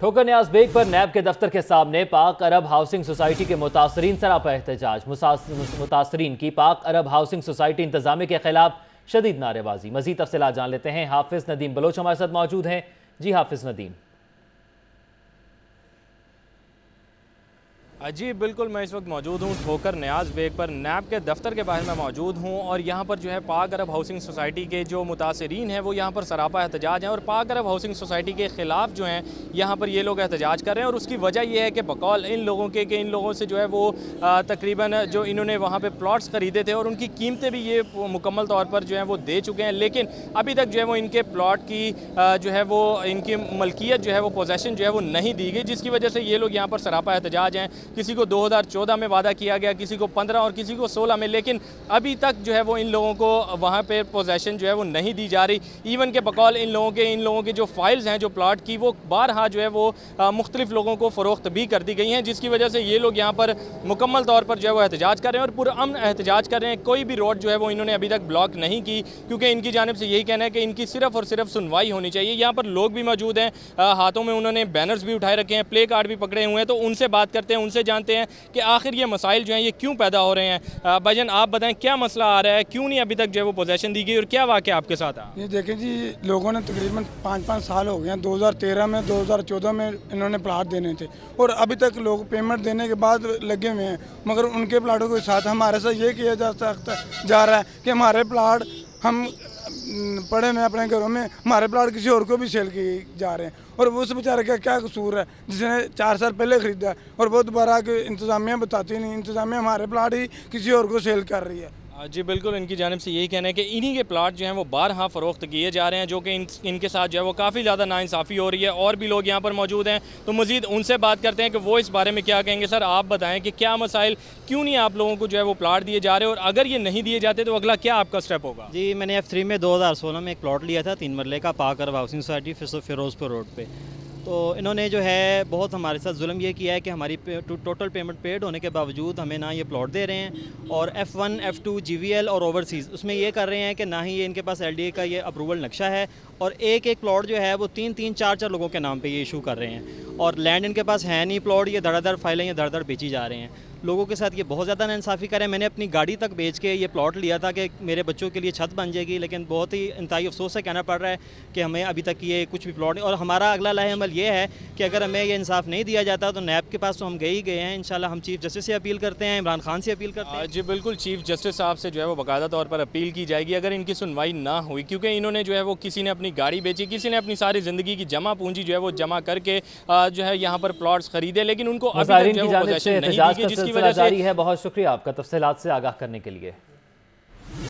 ٹھوکر نیاز بیگ پر نیب کے دفتر کے سامنے پاک عرب ہاؤسنگ سوسائٹی کے متاثرین سراپا احتجاج۔ متاثرین کی پاک عرب ہاؤسنگ سوسائٹی انتظامیہ کے خلاف شدید نعرے بازی۔ مزید تفصیلات جان لیتے ہیں۔ حافظ ندیم بلوچ ہمارے ساتھ موجود ہیں۔ جی حافظ ندیم۔ جی بالکل، میں اس وقت موجود ہوں ٹھوکر نیاز بیگ پر۔ نیب کے دفتر کے باہر میں موجود ہوں اور یہاں پر جو ہے پاک عرب ہاؤسنگ سوسائٹی کے جو متاثرین ہیں وہ یہاں پر سراپا احتجاج ہیں اور پاک عرب ہاؤسنگ سوسائٹی کے خلاف جو ہیں یہاں پر یہ لوگ احتجاج کر رہے ہیں اور اس کی وجہ یہ ہے کہ بقول ان لوگوں کے کہ ان لوگوں سے جو ہے وہ تقریباً جو انہوں نے وہاں پہ پلاٹس خریدے تھے اور ان کی قیمتیں بھی یہ مکمل طور پر جو ہیں وہ دے چکے ہیں۔ لیکن ابھی تک جو ہے وہ ان کے پلاٹ کی جو ہے وہ ان کی ملکیت جو ہے وہ پوزیشن جو ہے وہ نہیں دی گئی، جس کی وجہ سے یہ لوگ یہاں پر سراپا احتجاج ہیں۔ کسی کو دو ہزار چودہ میں وعدہ کیا گیا، کسی کو پندرہ اور کسی کو سولہ میں، لیکن ابھی تک جو ہے وہ ان لوگوں کو وہاں پہ پوزیشن جو ہے وہ نہیں دی جا رہی۔ ایون کے بقول ان لوگوں کے، ان لوگوں کے جو فائلز ہیں، جو پلاٹ کی، وہ بارہا جو ہے وہ مختلف لوگوں کو فروخت بھی کر دی گئی ہیں، جس کی وجہ سے یہ لوگ یہاں پر مکمل طور پر جو ہے وہ احتجاج کر رہے ہیں اور پورا امن احتجاج کر رہے ہیں۔ کوئی بھی روڈ جو ہے وہ انہوں نے ابھی تک بلاک نہیں کی، کیونکہ ان کی جانب سے یہی کہنا ہے کہ ان کی صرف اور صرف سنوائی ہونی چاہیے۔ یہاں پر لوگ بھی موجود ہیں ہاتھوں میں انہوں نے بینرز بھی اٹھائے رکھے ہیں پلے کارڈ بھی پکڑے ہوئے ہیں، تو ان سے بات کرتے ہیں، ان سے جانتے ہیں کہ آخر یہ مسائل جو ہیں یہ کیوں پیدا ہو رہے ہیں؟ بھائی آپ بتائیں کیا مسئلہ آ رہا ہے؟ کیوں نہیں ابھی تک جو ہے وہ پوزیشن دی گئی اور کیا واقعہ آپ کے ساتھ یہ دیکھیں جی لوگوں نے تقریباً پانچ پانچ سال ہو گئے ہیں۔ دو ہزار تیرہ میں، دو ہزار چودہ میں انہوں نے پلاٹ دینے تھے اور ابھی تک لوگ پیمنٹ دینے کے بعد لگے ہوئے ہیں۔ مگر ان کے پلاٹوں کے ساتھ ہمارے ساتھ یہ کیا جا سکتا، جا رہا ہے کہ ہمارے پلاٹ ہم پڑے میں اپنے گھروں میں، ہمارے پلاٹ کسی اور کو بھی سیل کی جا رہے ہیں۔ اور وہ اس بیچارے کا کیا قصور ہے؟ جس نے چار سال پہلے خریدا ہے اور وہ دوبارہ انتظامیہ بتاتی نہیں، انتظامیہ ہمارے پلاٹ ہی کسی اور کو سیل کر رہی ہے۔ جی بالکل، ان کی جانب سے یہی کہنا ہے کہ انہی کے پلاٹ جو ہیں وہ بارہا فروخت کیے جا رہے ہیں، جو کہ ان کے ساتھ جو ہے وہ کافی زیادہ ناانصافی ہو رہی ہے، اور بھی لوگ یہاں پر موجود ہیں۔ تو مزید ان سے بات کرتے ہیں کہ وہ اس بارے میں کیا کہیں گے۔ سر، آپ بتائیں کہ کیا مسائل، کیوں نہیں آپ لوگوں کو جو ہے وہ پلاٹ دیے جا رہے ہیں؟ اور اگر یہ نہیں دیے جاتے تو اگلا کیا آپ کا سٹیپ ہوگا؟ جی میں نے ایف تھری میں دو ہزار سولہ میں ایک پلاٹ لیا تھا، تین مرلے کا پاکر housing society Ferozepur road پہ۔ تو انہوں نے جو ہے بہت ہمارے ساتھ ظلم یہ کیا ہے کہ ہماری ٹوٹل پیمنٹ پیڈ ہونے کے باوجود ہمیں نہ یہ پلاٹ دے رہے ہیں اور F one F two G V L اور اوورسیز اس میں یہ کر رہے ہیں کہ نہ ہی یہ ان کے پاس ایل ڈی اے کا یہ اپروول نقشہ ہے اور ایک ایک پلاٹ جو ہے وہ تین تین، چار چار لوگوں کے نام پہ یہ ایشو کر رہے ہیں اور لینڈ ان کے پاس ہے نہیں پلاٹ یہ دھڑا دھڑ فائلیں یہ دھڑ دھڑ بیچی جا رہے ہیں۔ لوگوں کے ساتھ یہ بہت زیادہ نانصافی کریں۔ میں نے اپنی گاڑی تک بیچ کے یہ پلاٹ لیا تھا کہ میرے بچوں کے لیے چھت بن جائے گی لیکن بہت ہی انتہائی افسوس سے کہنا پڑ رہا ہے کہ ہمیں ابھی تک یہ کچھ بھی پلاٹ نہیں۔ اور ہمارا اگلا لاہ عمل یہ ہے کہ اگر ہمیں یہ انصاف نہیں دیا جاتا تو نیب کے پاس تو ہم گئے ہی گئے ہیں۔ انشاءاللہ ہم چیف جسٹس سے اپیل کرتے ہیں عمران خان سے اپیل کرتے ہیں۔ جی بالکل چیف جسٹس صاحب سے جو ہے وہ باقاعدہ طور پر اپیل کی جائے گی اگر ان کی سنوائی نہ ہوئی کیونکہ انہوں نے جو ہے وہ کسی نے اپنی گاڑی بیچی کسی نے اپنی ساری زندگی کی جمع پونجی جو ہے وہ جمع کر کے جو ہے یہاں پر پلاٹس خریدے لیکن ان کو ابھی تک جو ہے وہ پوزیشن نہیں دی گئی جس کی وجہ سے بہت شکریہ آپ کا تفصیلات سے آگاہ کرنے کے لیے۔